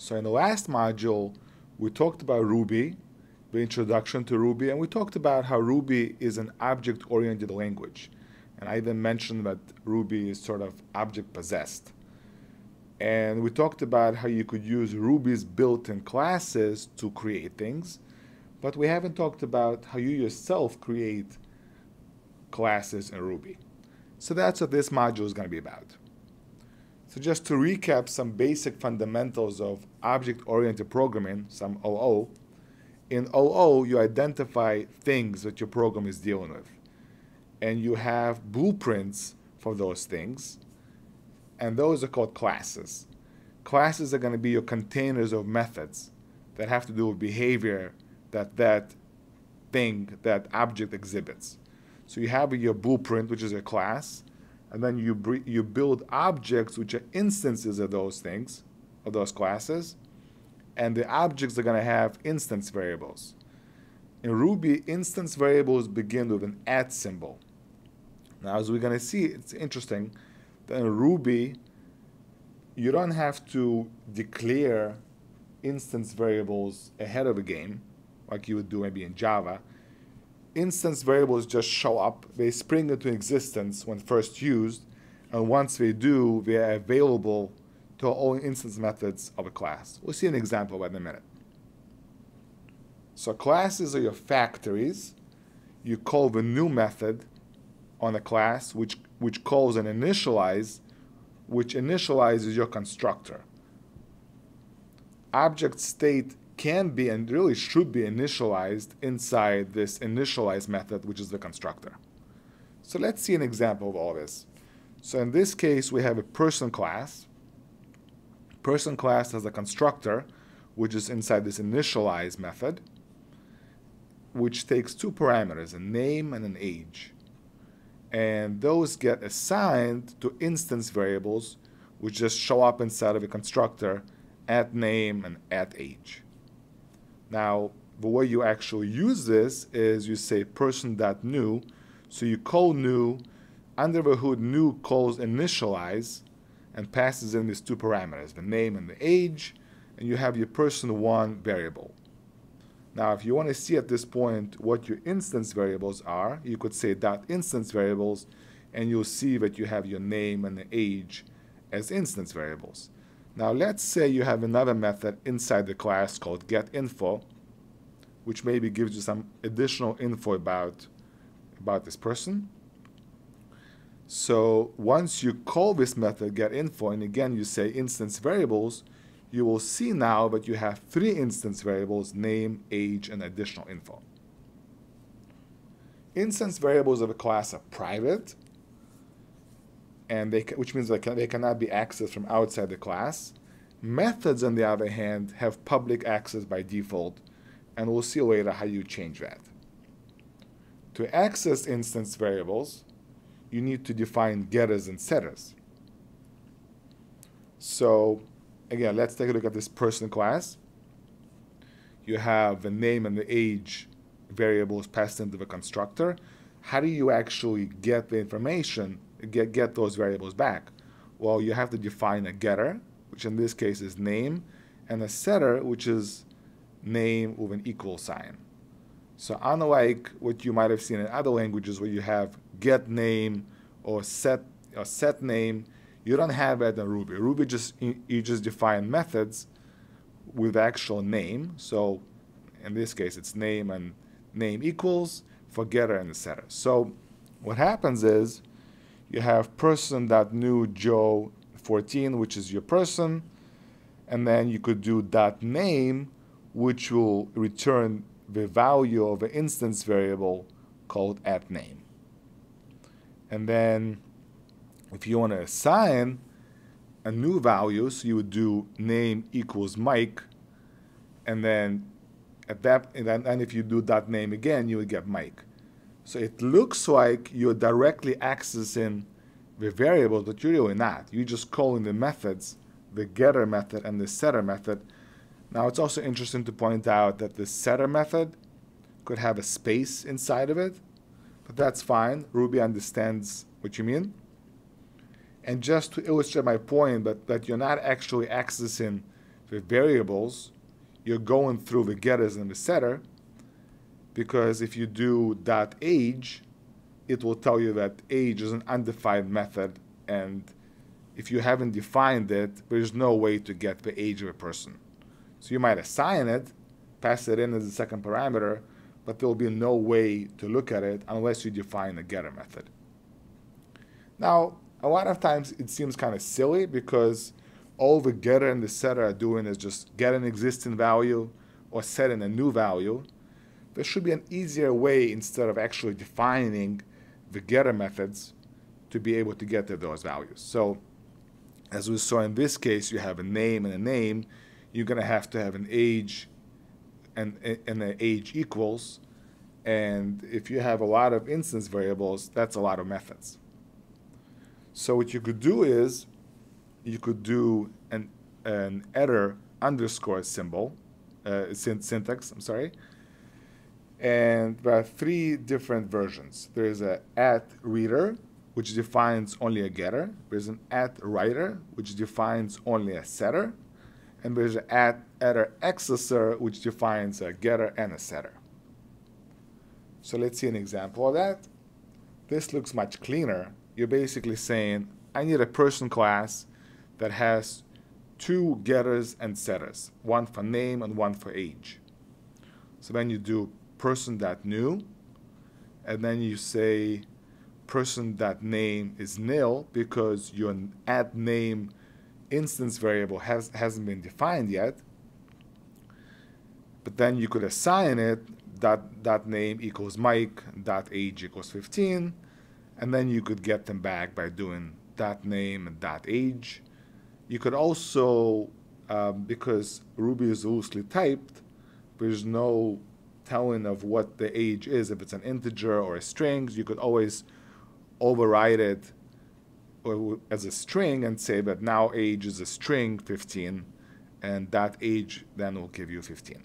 So in the last module, we talked about Ruby, the introduction to Ruby, and we talked about how Ruby is an object-oriented language. And I even mentioned that Ruby is sort of object-possessed. And we talked about how you could use Ruby's built-in classes to create things, but we haven't talked about how you yourself create classes in Ruby. So that's what this module is going to be about. So just to recap some basic fundamentals of object-oriented programming, some OO, in OO you identify things that your program is dealing with. And you have blueprints for those things, and those are called classes. Classes are going to be your containers of methods that have to do with behavior that that thing, that object exhibits. So you have your blueprint, which is a class, and then you, you build objects which are instances of those things, of those classes, and the objects are going to have instance variables. In Ruby, instance variables begin with an at symbol. Now, as we're going to see, it's interesting that in Ruby, you don't have to declare instance variables ahead of a game, like you would do maybe in Java instance variables just show up. They spring into existence when first used, and once they do, they are available to all instance methods of a class. We'll see an example in a minute. So classes are your factories. You call the new method on a class, which, which calls an initialize, which initializes your constructor. Object state can be and really should be initialized inside this initialize method, which is the constructor. So let's see an example of all this. So in this case, we have a person class. Person class has a constructor, which is inside this initialize method, which takes two parameters, a name and an age. And those get assigned to instance variables, which just show up inside of a constructor at name and at age. Now, the way you actually use this is you say person.new. So you call new, under the hood new calls initialize and passes in these two parameters, the name and the age, and you have your person1 variable. Now, if you want to see at this point what your instance variables are, you could say dot instance variables, and you'll see that you have your name and the age as instance variables. Now let's say you have another method inside the class called getInfo, which maybe gives you some additional info about, about this person. So once you call this method getInfo, and again you say instance variables, you will see now that you have three instance variables, name, age, and additional info. Instance variables of a class are private, and they which means can, they cannot be accessed from outside the class. Methods, on the other hand, have public access by default, and we'll see later how you change that. To access instance variables, you need to define getters and setters. So again, let's take a look at this person class. You have the name and the age variables passed into the constructor. How do you actually get the information get, get those variables back? Well, you have to define a getter, which in this case is name, and a setter, which is name with an equal sign. So unlike what you might have seen in other languages where you have get name or set or set name, you don't have that in Ruby. Ruby just you just define methods with actual name. So in this case, it's name and name equals for getter and setter. So what happens is you have person.new Joe 14, which is your person, and then you could do dot name, which will return the value of an instance variable called at name. And then if you want to assign a new value, so you would do name equals Mike, and then at that, and, then, and if you do that name again, you would get Mike. So it looks like you're directly accessing the variable, but you're really not. You're just calling the methods, the getter method and the setter method. Now it's also interesting to point out that the setter method could have a space inside of it, but that's fine. Ruby understands what you mean. And just to illustrate my point that, that you're not actually accessing the variables, you're going through the getters and the setter, because if you do dot age, it will tell you that age is an undefined method, and if you haven't defined it, there's no way to get the age of a person. So you might assign it, pass it in as a second parameter, but there will be no way to look at it unless you define a getter method. Now, a lot of times it seems kind of silly because all the getter and the setter are doing is just get an existing value or set in a new value. There should be an easier way instead of actually defining the getter methods to be able to get to those values. So as we saw in this case, you have a name and a name. You're going to have to have an age and, and an age equals. And if you have a lot of instance variables, that's a lot of methods. So what you could do is you could do an, an attr underscore symbol, uh, syntax, I'm sorry. And there are three different versions. There's a at reader, which defines only a getter. There's an at writer, which defines only a setter. And there's an at error accessor, which defines a getter and a setter. So let's see an example of that. This looks much cleaner you're basically saying, I need a person class that has two getters and setters, one for name and one for age. So then you do person.new, and then you say person that name is nil because your add name instance variable has, hasn't been defined yet. But then you could assign it that, that name equals Mike, dot age equals 15, and then you could get them back by doing that name and that age. You could also, um, because Ruby is loosely typed, there's no telling of what the age is. If it's an integer or a string, you could always override it uh, as a string and say that now age is a string 15 and that age then will give you 15.